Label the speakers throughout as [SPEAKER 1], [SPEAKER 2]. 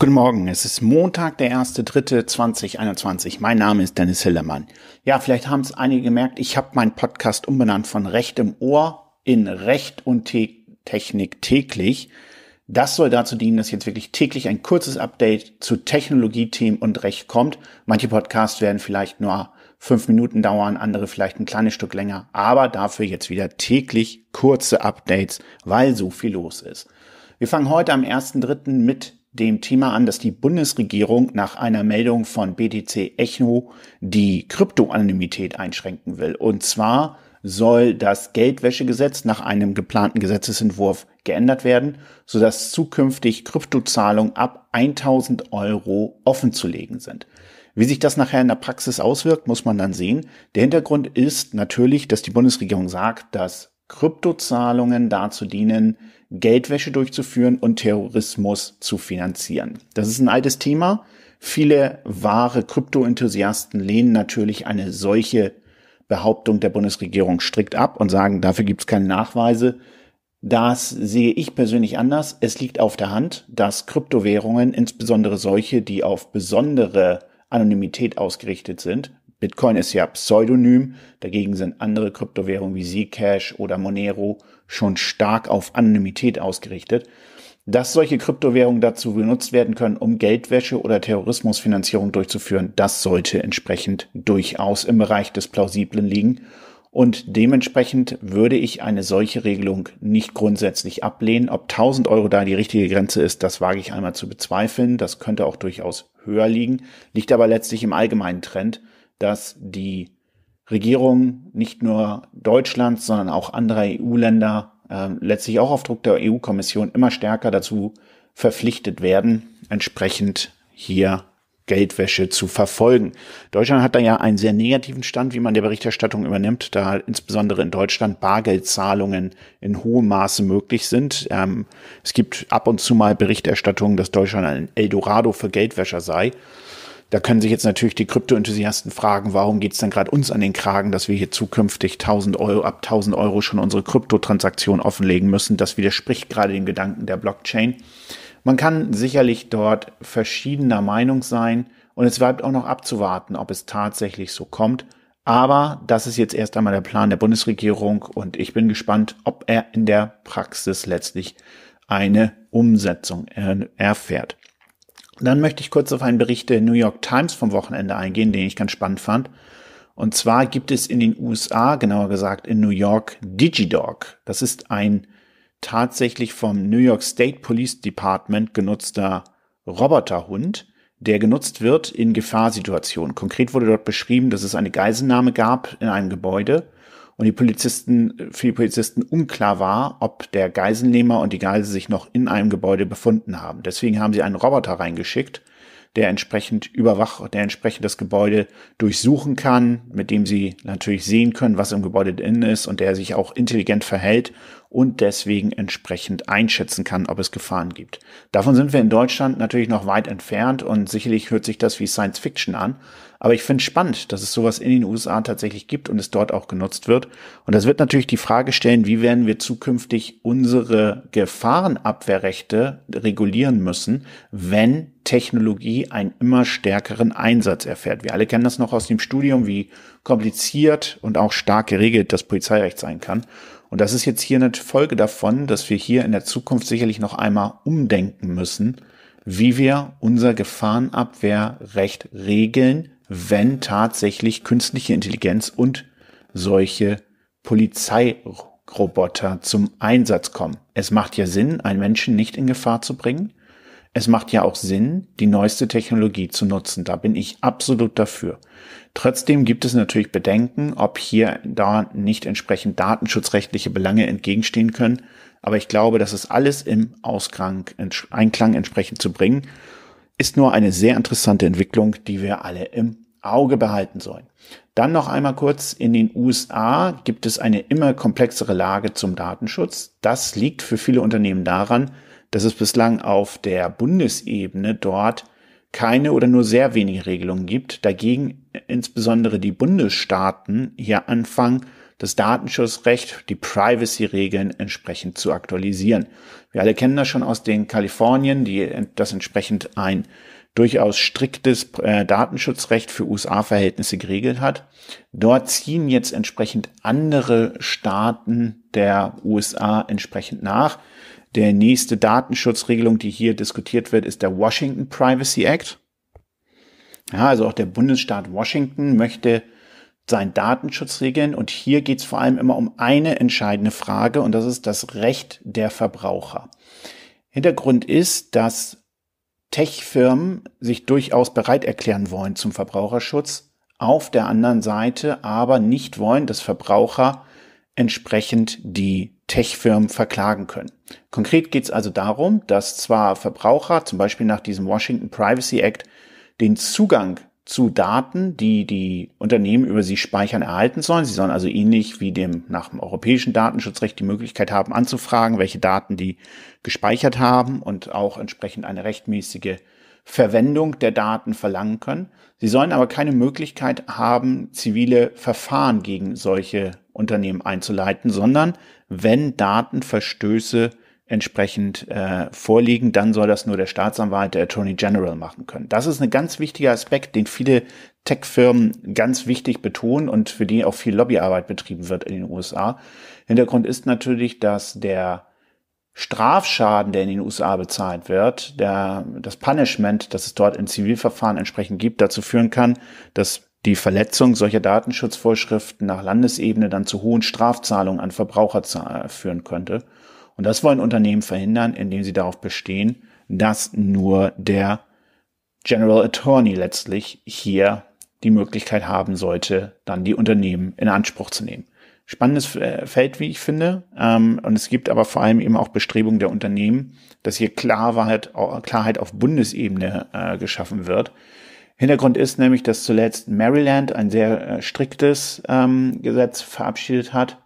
[SPEAKER 1] Guten Morgen, es ist Montag, der 1.3.2021. Mein Name ist Dennis Hillermann. Ja, vielleicht haben es einige gemerkt, ich habe meinen Podcast umbenannt von Recht im Ohr in Recht und Te Technik täglich. Das soll dazu dienen, dass jetzt wirklich täglich ein kurzes Update zu Technologiethemen und Recht kommt. Manche Podcasts werden vielleicht nur fünf Minuten dauern, andere vielleicht ein kleines Stück länger, aber dafür jetzt wieder täglich kurze Updates, weil so viel los ist. Wir fangen heute am 1.3. mit dem Thema an, dass die Bundesregierung nach einer Meldung von BTC Echo die Kryptoanonymität einschränken will. Und zwar soll das Geldwäschegesetz nach einem geplanten Gesetzesentwurf geändert werden, sodass zukünftig Kryptozahlungen ab 1000 Euro offenzulegen sind. Wie sich das nachher in der Praxis auswirkt, muss man dann sehen. Der Hintergrund ist natürlich, dass die Bundesregierung sagt, dass Kryptozahlungen dazu dienen, Geldwäsche durchzuführen und Terrorismus zu finanzieren. Das ist ein altes Thema. Viele wahre Krypto-Enthusiasten lehnen natürlich eine solche Behauptung der Bundesregierung strikt ab und sagen, dafür gibt es keine Nachweise. Das sehe ich persönlich anders. Es liegt auf der Hand, dass Kryptowährungen, insbesondere solche, die auf besondere Anonymität ausgerichtet sind, Bitcoin ist ja pseudonym, dagegen sind andere Kryptowährungen wie Zcash oder Monero schon stark auf Anonymität ausgerichtet. Dass solche Kryptowährungen dazu genutzt werden können, um Geldwäsche oder Terrorismusfinanzierung durchzuführen, das sollte entsprechend durchaus im Bereich des Plausiblen liegen. Und dementsprechend würde ich eine solche Regelung nicht grundsätzlich ablehnen. Ob 1000 Euro da die richtige Grenze ist, das wage ich einmal zu bezweifeln. Das könnte auch durchaus höher liegen, liegt aber letztlich im allgemeinen Trend dass die Regierung nicht nur Deutschlands, sondern auch anderer EU-Länder äh, letztlich auch auf Druck der EU-Kommission immer stärker dazu verpflichtet werden, entsprechend hier Geldwäsche zu verfolgen. Deutschland hat da ja einen sehr negativen Stand, wie man der Berichterstattung übernimmt, da insbesondere in Deutschland Bargeldzahlungen in hohem Maße möglich sind. Ähm, es gibt ab und zu mal Berichterstattungen, dass Deutschland ein Eldorado für Geldwäscher sei. Da können sich jetzt natürlich die Krypto-Enthusiasten fragen, warum geht's denn gerade uns an den Kragen, dass wir hier zukünftig 1000 Euro, ab 1000 Euro schon unsere Kryptotransaktion offenlegen müssen. Das widerspricht gerade dem Gedanken der Blockchain. Man kann sicherlich dort verschiedener Meinung sein und es bleibt auch noch abzuwarten, ob es tatsächlich so kommt. Aber das ist jetzt erst einmal der Plan der Bundesregierung und ich bin gespannt, ob er in der Praxis letztlich eine Umsetzung erfährt. Dann möchte ich kurz auf einen Bericht der New York Times vom Wochenende eingehen, den ich ganz spannend fand. Und zwar gibt es in den USA, genauer gesagt in New York, DigiDog. Das ist ein tatsächlich vom New York State Police Department genutzter Roboterhund, der genutzt wird in Gefahrsituationen. Konkret wurde dort beschrieben, dass es eine Geiselnahme gab in einem Gebäude und die Polizisten, für die Polizisten unklar war, ob der Geiselnehmer und die Geisel sich noch in einem Gebäude befunden haben. Deswegen haben sie einen Roboter reingeschickt, der entsprechend überwacht, der entsprechend das Gebäude durchsuchen kann, mit dem sie natürlich sehen können, was im Gebäude drin ist und der sich auch intelligent verhält und deswegen entsprechend einschätzen kann, ob es Gefahren gibt. Davon sind wir in Deutschland natürlich noch weit entfernt und sicherlich hört sich das wie Science Fiction an. Aber ich finde spannend, dass es sowas in den USA tatsächlich gibt und es dort auch genutzt wird. Und das wird natürlich die Frage stellen, wie werden wir zukünftig unsere Gefahrenabwehrrechte regulieren müssen, wenn Technologie einen immer stärkeren Einsatz erfährt. Wir alle kennen das noch aus dem Studium, wie kompliziert und auch stark geregelt das Polizeirecht sein kann. Und das ist jetzt hier eine Folge davon, dass wir hier in der Zukunft sicherlich noch einmal umdenken müssen, wie wir unser Gefahrenabwehrrecht regeln, wenn tatsächlich künstliche Intelligenz und solche Polizeiroboter zum Einsatz kommen. Es macht ja Sinn, einen Menschen nicht in Gefahr zu bringen. Es macht ja auch Sinn, die neueste Technologie zu nutzen. Da bin ich absolut dafür. Trotzdem gibt es natürlich Bedenken, ob hier da nicht entsprechend datenschutzrechtliche Belange entgegenstehen können. Aber ich glaube, das ist alles im Ausklang, Einklang entsprechend zu bringen. Ist nur eine sehr interessante Entwicklung, die wir alle im Auge behalten sollen. Dann noch einmal kurz, in den USA gibt es eine immer komplexere Lage zum Datenschutz. Das liegt für viele Unternehmen daran, dass es bislang auf der Bundesebene dort keine oder nur sehr wenige Regelungen gibt. Dagegen insbesondere die Bundesstaaten hier anfangen, das Datenschutzrecht, die Privacy-Regeln entsprechend zu aktualisieren. Wir alle kennen das schon aus den Kalifornien, die das entsprechend ein durchaus striktes äh, Datenschutzrecht für USA-Verhältnisse geregelt hat. Dort ziehen jetzt entsprechend andere Staaten der USA entsprechend nach. Der nächste Datenschutzregelung, die hier diskutiert wird, ist der Washington Privacy Act. Ja, also auch der Bundesstaat Washington möchte seinen Datenschutz regeln. Und hier geht es vor allem immer um eine entscheidende Frage und das ist das Recht der Verbraucher. Hintergrund ist, dass Tech-Firmen sich durchaus bereit erklären wollen zum Verbraucherschutz, auf der anderen Seite aber nicht wollen, dass Verbraucher entsprechend die Tech-Firmen verklagen können. Konkret geht es also darum, dass zwar Verbraucher zum Beispiel nach diesem Washington Privacy Act den Zugang zu Daten, die die Unternehmen über sie speichern, erhalten sollen. Sie sollen also ähnlich wie dem nach dem europäischen Datenschutzrecht die Möglichkeit haben, anzufragen, welche Daten die gespeichert haben und auch entsprechend eine rechtmäßige Verwendung der Daten verlangen können. Sie sollen aber keine Möglichkeit haben, zivile Verfahren gegen solche Unternehmen einzuleiten, sondern wenn Datenverstöße entsprechend äh, vorliegen, dann soll das nur der Staatsanwalt, der Attorney General machen können. Das ist ein ganz wichtiger Aspekt, den viele Tech-Firmen ganz wichtig betonen und für die auch viel Lobbyarbeit betrieben wird in den USA. Hintergrund ist natürlich, dass der Strafschaden, der in den USA bezahlt wird, der, das Punishment, das es dort in Zivilverfahren entsprechend gibt, dazu führen kann, dass die Verletzung solcher Datenschutzvorschriften nach Landesebene dann zu hohen Strafzahlungen an Verbraucher führen könnte. Und das wollen Unternehmen verhindern, indem sie darauf bestehen, dass nur der General Attorney letztlich hier die Möglichkeit haben sollte, dann die Unternehmen in Anspruch zu nehmen. Spannendes äh, Feld, wie ich finde. Ähm, und es gibt aber vor allem eben auch Bestrebungen der Unternehmen, dass hier Klarheit, Klarheit auf Bundesebene äh, geschaffen wird. Hintergrund ist nämlich, dass zuletzt Maryland ein sehr äh, striktes ähm, Gesetz verabschiedet hat,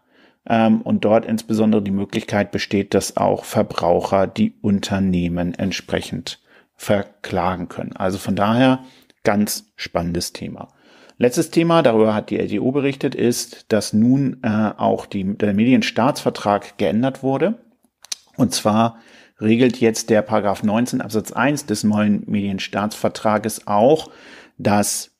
[SPEAKER 1] ähm, und dort insbesondere die Möglichkeit besteht, dass auch Verbraucher die Unternehmen entsprechend verklagen können. Also von daher ganz spannendes Thema. Letztes Thema, darüber hat die LTO berichtet, ist, dass nun äh, auch die, der Medienstaatsvertrag geändert wurde. Und zwar regelt jetzt der Paragraph 19 Absatz 1 des neuen Medienstaatsvertrages auch, dass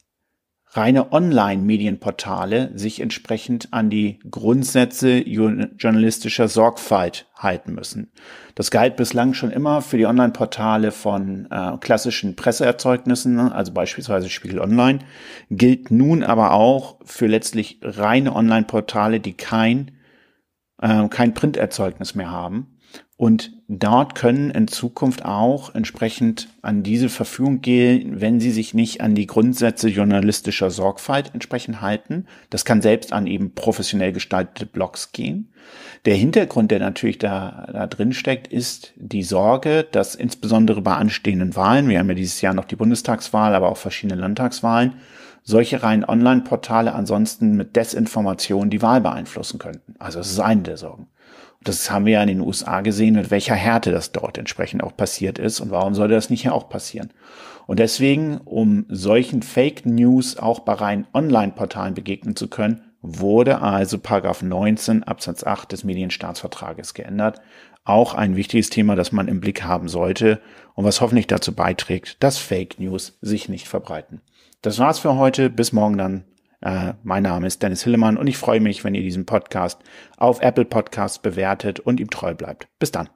[SPEAKER 1] reine Online-Medienportale sich entsprechend an die Grundsätze journalistischer Sorgfalt halten müssen. Das galt bislang schon immer für die Online-Portale von äh, klassischen Presseerzeugnissen, also beispielsweise Spiegel Online, gilt nun aber auch für letztlich reine Online-Portale, die kein, äh, kein Printerzeugnis mehr haben. Und dort können in Zukunft auch entsprechend an diese Verfügung gehen, wenn sie sich nicht an die Grundsätze journalistischer Sorgfalt entsprechend halten. Das kann selbst an eben professionell gestaltete Blogs gehen. Der Hintergrund, der natürlich da, da drin steckt, ist die Sorge, dass insbesondere bei anstehenden Wahlen, wir haben ja dieses Jahr noch die Bundestagswahl, aber auch verschiedene Landtagswahlen, solche reinen Online-Portale ansonsten mit Desinformation die Wahl beeinflussen könnten. Also das ist eine der Sorgen. Das haben wir ja in den USA gesehen, mit welcher Härte das dort entsprechend auch passiert ist. Und warum sollte das nicht hier auch passieren? Und deswegen, um solchen Fake News auch bei rein Online-Portalen begegnen zu können, wurde also Paragraph 19 Absatz 8 des Medienstaatsvertrages geändert. Auch ein wichtiges Thema, das man im Blick haben sollte und was hoffentlich dazu beiträgt, dass Fake News sich nicht verbreiten. Das war's für heute. Bis morgen dann. Äh, mein Name ist Dennis Hillemann und ich freue mich, wenn ihr diesen Podcast auf Apple Podcasts bewertet und ihm treu bleibt. Bis dann.